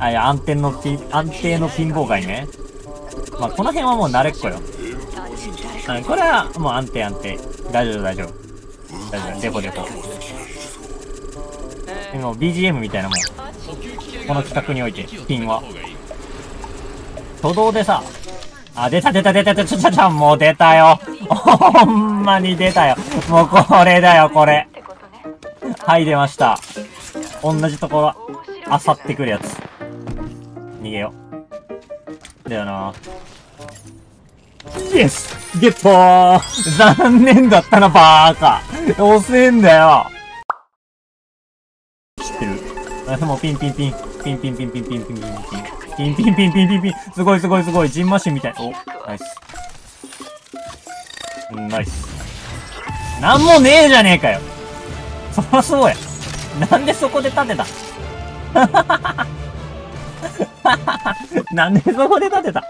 あ、いや、安定のピン、安定のピン妨害ね。まあ、この辺はもう慣れっこよ。うん、これはもう安定安定。大丈夫大丈夫。大丈夫。デポデポ。でも BGM みたいなもん。この企画において、ピンは。初動でさ、あ、出た出た出た出た、ちゃちゃちゃ、もう出たよ。ほんまに出たよ。もうこれだよ、これ。はい、出ました。同じところ、あさってくるやつ。逃げよう。だよな。イエスゲットー残念だったな、バーカ遅えんだよ知ってる？あ、でもうピンピンピン。ピンピンピンピンピンピンピンピンピン。ピンピンピンピンピンピン。すごいすごいすごい。ジンマシンみたい。お、ナイス。ナイス。なんもねえじゃねえかよ。そらそうや。なんでそこで立てた なんでそこで立てた？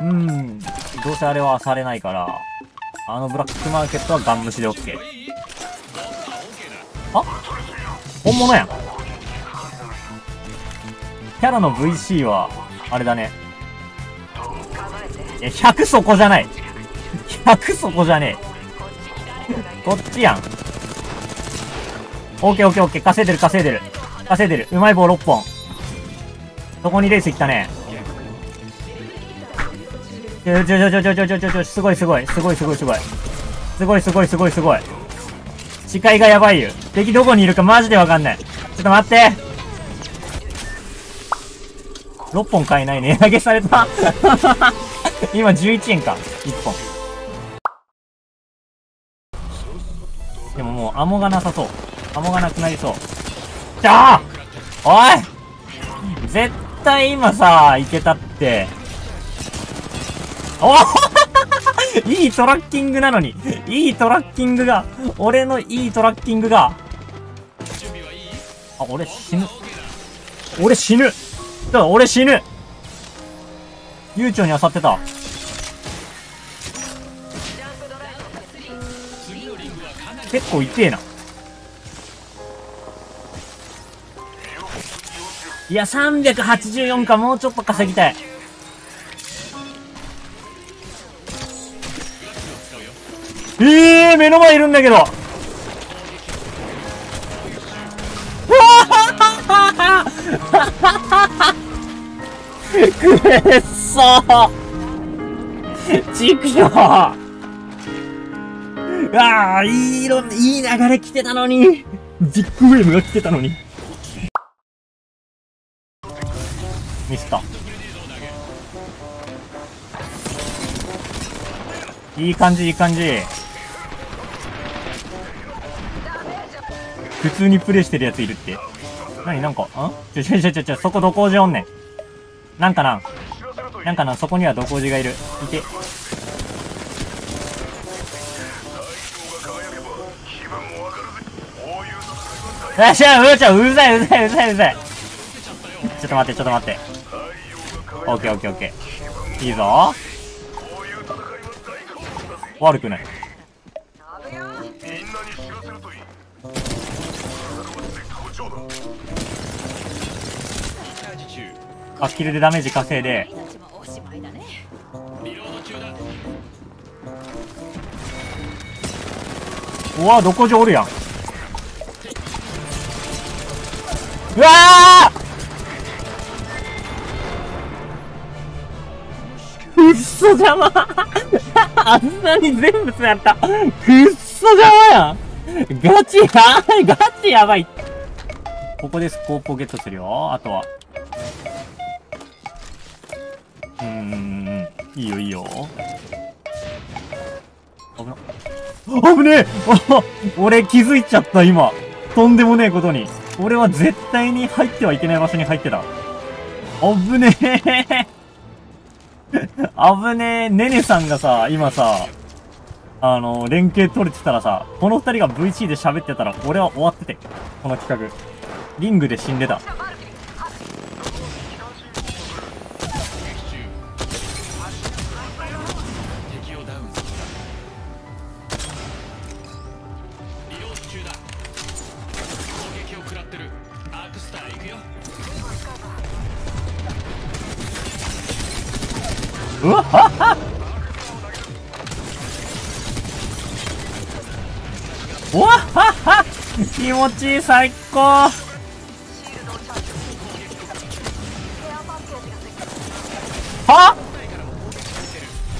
うーん。どうせあれはされないから、あのブラックマーケットはガン無視で OK。あ本物やん。キャラの VC は、あれだね。え、100そこじゃない。100そこじゃねえ。こっちやん。オッケーオッケーオッケー。稼いでる稼いでる。稼いでる。うまい棒6本。そこにレース来たね。ちょちょちょちょちょちょちょちょ、すごいすごい。すごいすごいすごい。すごいすごいすごいすごい。視界がやばいよ。敵どこにいるかマジでわかんない。ちょっと待って6本買えない 値上げされた 今11円か。1本。でももう、アモがなさそう。アモがなくなりそう。じゃあおい絶対今さ、いけたって。お いいトラッキングなのに。いいトラッキングが。俺のいいトラッキングが。あ、俺死ぬ。俺死ぬ。だから俺死ぬ。悠長に漁ってた。結構痛えな。いや、384か、もうちょっと稼ぎたい。ええー、目の前いるんだけど。くれっそちくしょうああ、いい色、いい流れ来てたのに。ビッグウェーブが来てたのに。ミスった。いい感じ、いい感じ。普通にプレイしてるやついるって。なになんか、んちょちょちょちょちょ、そこどこじおんねん。なんかな。なんかな、そこにはどこじがいる。いて。よっしゃ、うーちゃん、うざいうざいうざいうざい。ちょっと待って、ちょっと待って。オッケーオッケーオッケー。いいぞ。悪くない。あ、キルでダメージ稼いで。うわ、どこじょおるやん。うわ邪魔あんなに全部やったくっそ邪魔やんガチやばいガチやばいここでスコープをゲットするよ。あとは。うーん。いいよいいよ。危な。危ねえ 俺気づいちゃった今。とんでもねえことに。俺は絶対に入ってはいけない場所に入ってた。危ねえ危ねえ。ねねさんがさ、今さ、あの、連携取れてたらさ、この二人が VC で喋ってたら、俺は終わってて。この企画。リングで死んでた。うわははうわはは気持ちいい最高。は？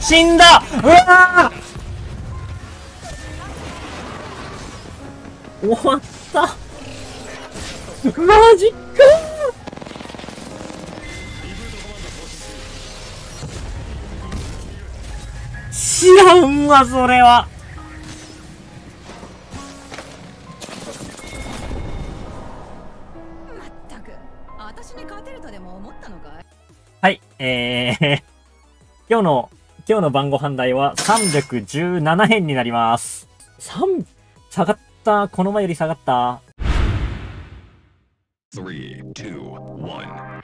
死んだ。うわ終わった。マジか。知らんわ、それは。まったく私に勝てるとでも思ったのかい？はい、えー、今日の、今日の晩ご飯代は317円になります。3、下がった？この前より下がった？Three, two, one.